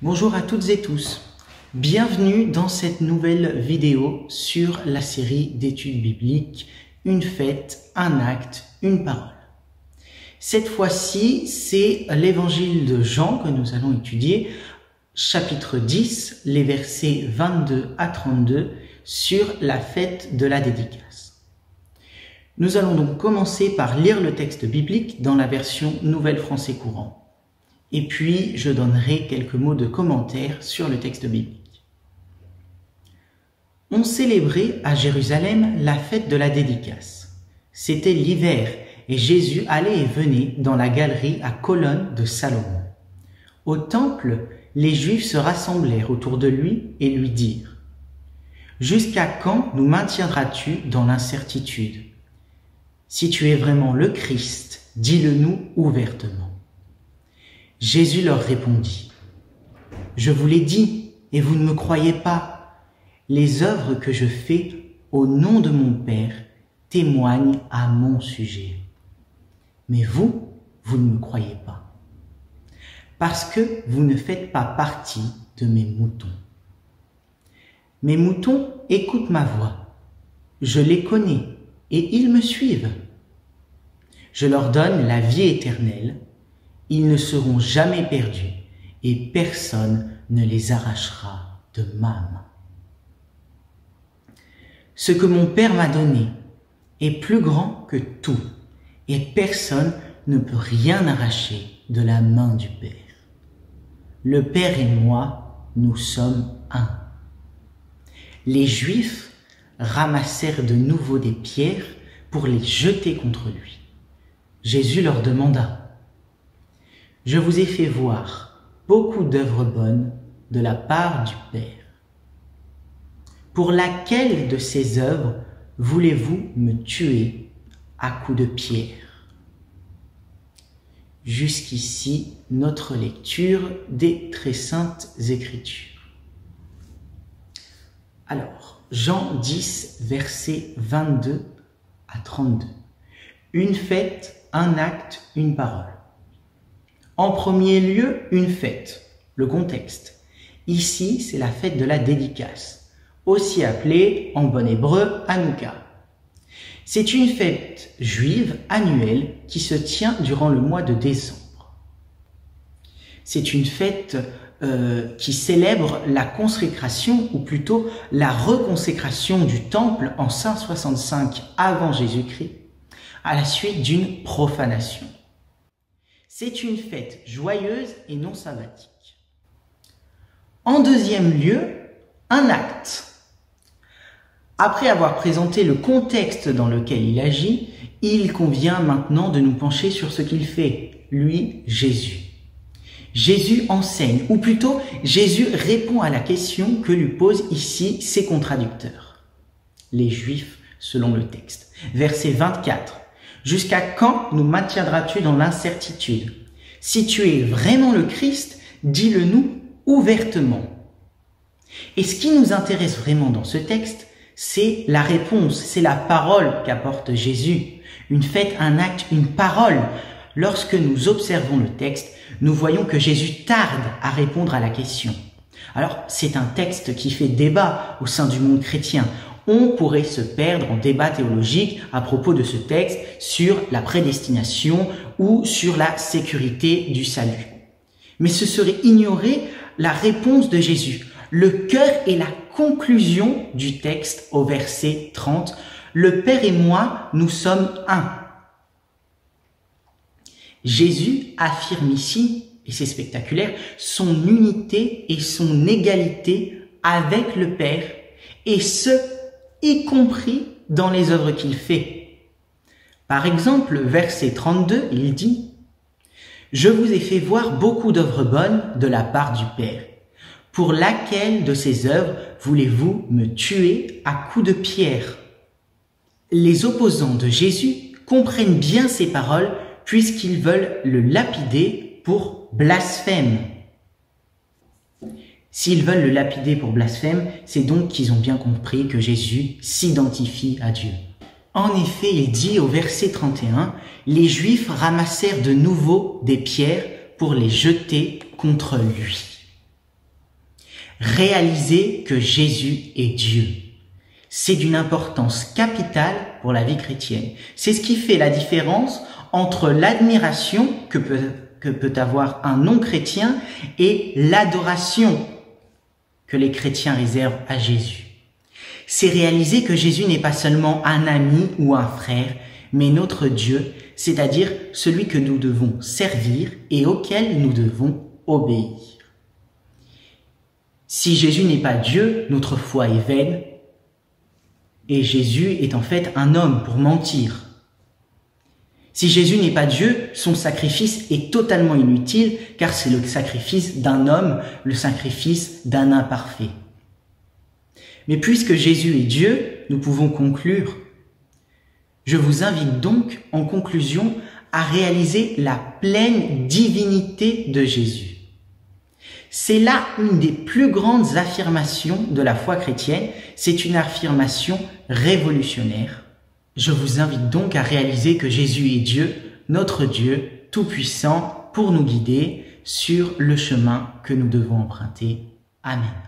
Bonjour à toutes et tous. Bienvenue dans cette nouvelle vidéo sur la série d'études bibliques Une fête, un acte, une parole. Cette fois-ci, c'est l'évangile de Jean que nous allons étudier, chapitre 10, les versets 22 à 32 sur la fête de la dédicace. Nous allons donc commencer par lire le texte biblique dans la version Nouvelle Français courant et puis je donnerai quelques mots de commentaire sur le texte biblique. On célébrait à Jérusalem la fête de la dédicace. C'était l'hiver et Jésus allait et venait dans la galerie à colonnes de Salomon. Au temple, les Juifs se rassemblèrent autour de lui et lui dirent Jusqu'à quand nous maintiendras-tu dans l'incertitude? Si tu es vraiment le Christ, dis-le nous ouvertement. Jésus leur répondit, Je vous l'ai dit, et vous ne me croyez pas. Les œuvres que je fais au nom de mon Père témoignent à mon sujet. Mais vous, vous ne me croyez pas. Parce que vous ne faites pas partie de mes moutons. Mes moutons écoutent ma voix. Je les connais et ils me suivent. Je leur donne la vie éternelle ils ne seront jamais perdus et personne ne les arrachera de ma main. Ce que mon Père m'a donné est plus grand que tout et personne ne peut rien arracher de la main du Père. Le Père et moi, nous sommes un. Les Juifs ramassèrent de nouveau des pierres pour les jeter contre lui. Jésus leur demanda, je vous ai fait voir beaucoup d'œuvres bonnes de la part du Père. Pour laquelle de ces œuvres voulez-vous me tuer à coups de pierre? Jusqu'ici, notre lecture des très saintes Écritures. Alors, Jean 10, versets 22 à 32. Une fête, un acte, une parole. En premier lieu, une fête. Le contexte. Ici, c'est la fête de la dédicace, aussi appelée en bon hébreu Hanouka. C'est une fête juive annuelle qui se tient durant le mois de décembre. C'est une fête euh, qui célèbre la consécration, ou plutôt la reconsécration du temple en 565 avant Jésus-Christ, à la suite d'une profanation. C'est une fête joyeuse et non sabbatique. En deuxième lieu, un acte. Après avoir présenté le contexte dans lequel il agit, il convient maintenant de nous pencher sur ce qu'il fait, lui, Jésus. Jésus enseigne, ou plutôt Jésus répond à la question que lui posent ici ses contradicteurs, les Juifs selon le texte. Verset 24. Jusqu'à quand nous maintiendras-tu dans l'incertitude? Si tu es vraiment le Christ, dis-le nous ouvertement. Et ce qui nous intéresse vraiment dans ce texte, c'est la réponse, c'est la parole qu'apporte Jésus. Une fête, un acte, une parole. Lorsque nous observons le texte, nous voyons que Jésus tarde à répondre à la question. Alors, c'est un texte qui fait débat au sein du monde chrétien on pourrait se perdre en débat théologique à propos de ce texte sur la prédestination ou sur la sécurité du salut. Mais ce serait ignorer la réponse de Jésus, le cœur et la conclusion du texte au verset 30. Le Père et moi, nous sommes un. Jésus affirme ici, et c'est spectaculaire, son unité et son égalité avec le Père, et ce, y compris dans les œuvres qu'il fait. Par exemple, verset 32, il dit, Je vous ai fait voir beaucoup d'œuvres bonnes de la part du Père. Pour laquelle de ces œuvres voulez-vous me tuer à coups de pierre? Les opposants de Jésus comprennent bien ces paroles puisqu'ils veulent le lapider pour blasphème. S'ils veulent le lapider pour blasphème, c'est donc qu'ils ont bien compris que Jésus s'identifie à Dieu. En effet, il dit au verset 31, les Juifs ramassèrent de nouveau des pierres pour les jeter contre lui. Réaliser que Jésus est Dieu. C'est d'une importance capitale pour la vie chrétienne. C'est ce qui fait la différence entre l'admiration que peut, que peut avoir un non-chrétien et l'adoration que les chrétiens réservent à Jésus. C'est réaliser que Jésus n'est pas seulement un ami ou un frère, mais notre Dieu, c'est-à-dire celui que nous devons servir et auquel nous devons obéir. Si Jésus n'est pas Dieu, notre foi est vaine, et Jésus est en fait un homme pour mentir. Si Jésus n'est pas Dieu, son sacrifice est totalement inutile, car c'est le sacrifice d'un homme, le sacrifice d'un imparfait. Mais puisque Jésus est Dieu, nous pouvons conclure je vous invite donc en conclusion à réaliser la pleine divinité de Jésus. C'est là une des plus grandes affirmations de la foi chrétienne, c'est une affirmation révolutionnaire. Je vous invite donc à réaliser que Jésus est Dieu, notre Dieu, tout-puissant, pour nous guider sur le chemin que nous devons emprunter. Amen.